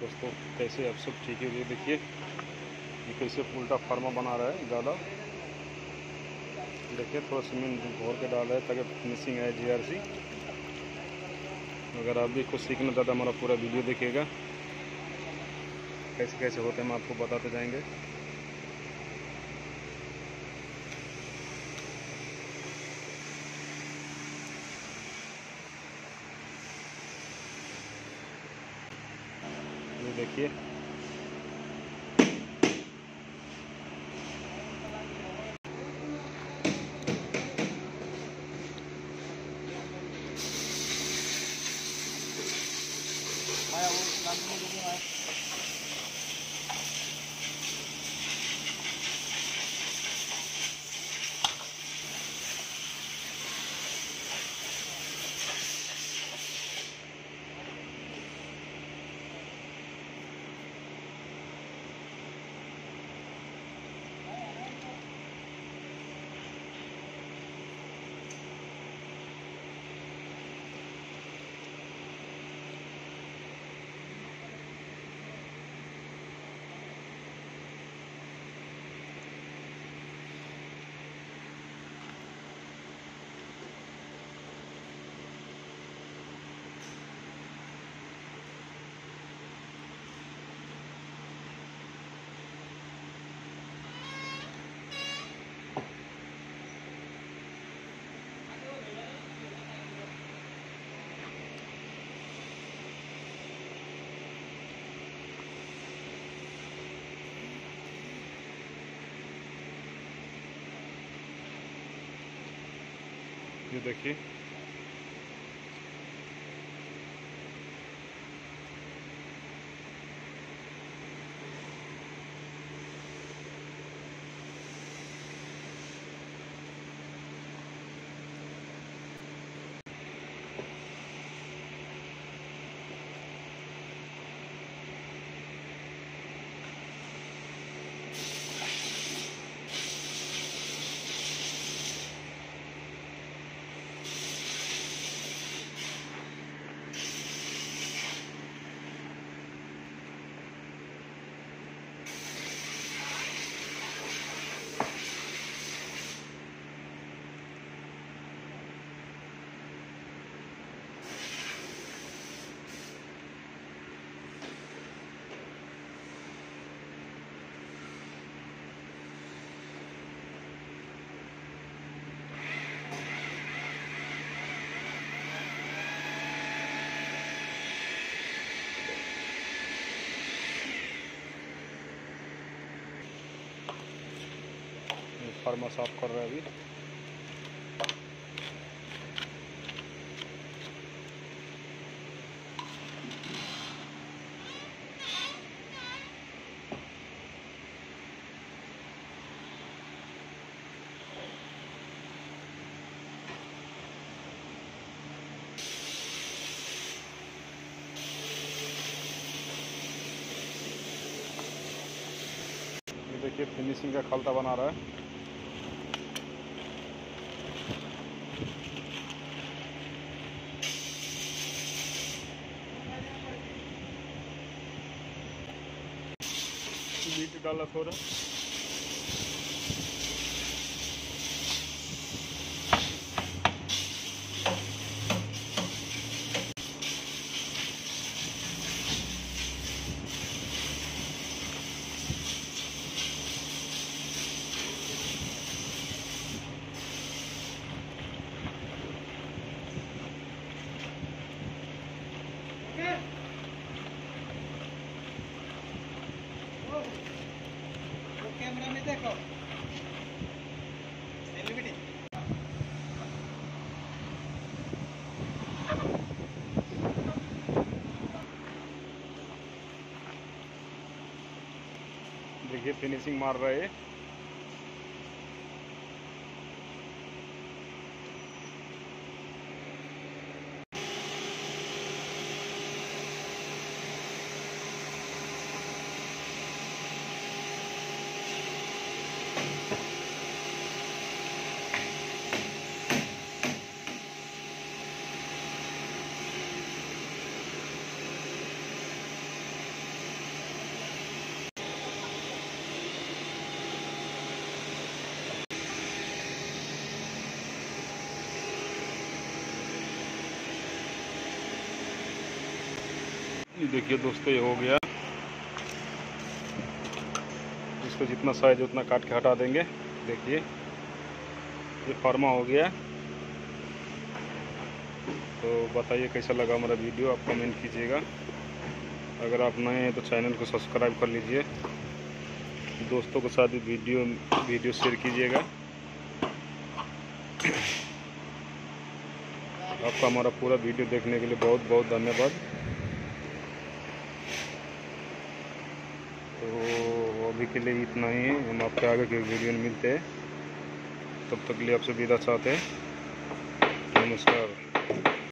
दोस्तों, कैसे आप सब ठीक है? ये देखिए, ये कैसे उल्टा फार्मा बना रहा है ज़्यादा देखिए, थोड़ा सीमेंट घोर के डाल रहा है ताकि फिनिशिंग आए जी अगर आप भी कुछ सीखना चाहते हमारा पूरा वीडियो देखिएगा। कैसे कैसे होते हैं, हम आपको बताते जाएँगे। ये देखिए ये देखिए फार्मा साफ़ कर रहा है अभी। देखिए फिनिशिंग का खलता बना रहा है। बीट डाला थोड़ा। देखिए फिनिशिंग मार रहा है ये देखिए दोस्तों, ये हो गया। इसको जितना साइज़ उतना काट के हटा देंगे। देखिए, ये फार्मा हो गया। तो बताइए कैसा लगा हमारा वीडियो, आप कमेंट कीजिएगा। अगर आप नए हैं तो चैनल को सब्सक्राइब कर लीजिए। दोस्तों के साथ वीडियो वीडियो शेयर कीजिएगा। आपका हमारा पूरा वीडियो देखने के लिए बहुत बहुत धन्यवाद। तो अभी के लिए इतना ही हम आपके आगे के वीडियो में मिलते हैं। तब तक के लिए आपसे विदा चाहते हैं। नमस्कार।